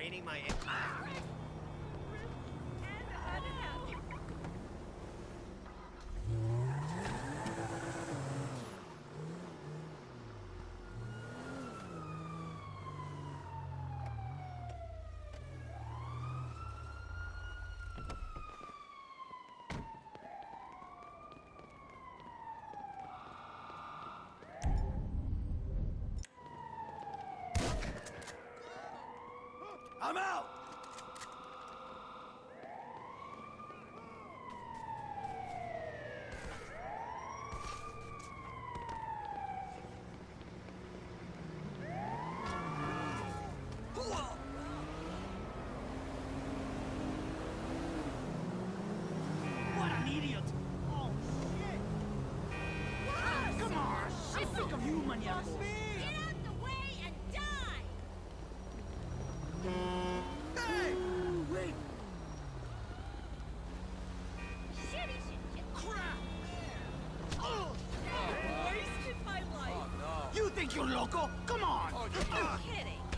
Maintaining my... I'm out! What an idiot! Oh, shit! Ah, come on! I'm sick of you, maniacos! Think you're loco? Come on! You're kidding.